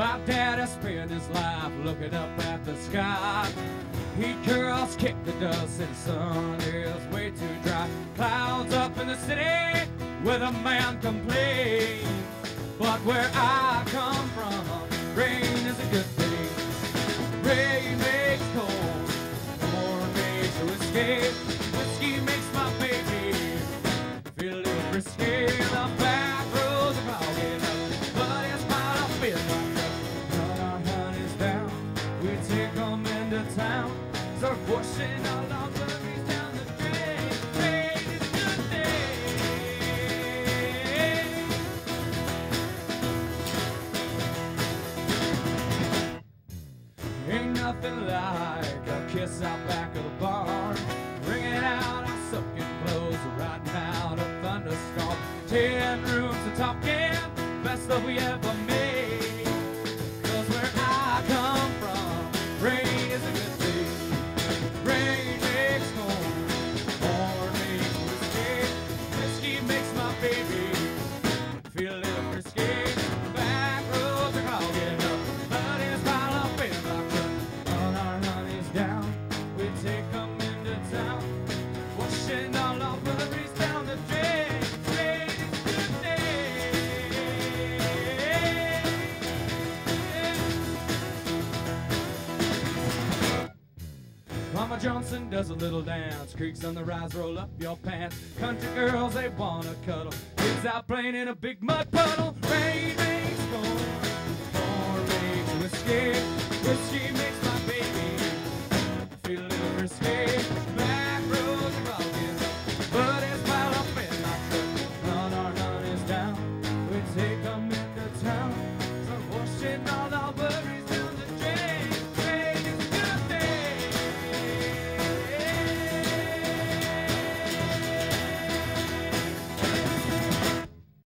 daddy spent his life looking up at the sky. He girls kick the dust and the sun is way too dry. Clouds up in the city where the man complains. But where I come from, rain is a good thing. Rain makes cold, corn makes whiskey. Whiskey makes my baby feel a little frisky. Nothing like a kiss out back of the barn. Wringing out our soaking clothes, riding out a thunderstorm. Ten rooms to talking, best that we ever made. Cause where I come from, rain is a good thing. Rain makes. Whiskey makes my baby feel a little frisky. Johnson does a little dance. Creeks on the rise, roll up your pants. Country girls, they wanna cuddle. Kids out playing in a big mud puddle. Rain makes corn, corn makes whiskey. Whiskey makes my baby feel a little.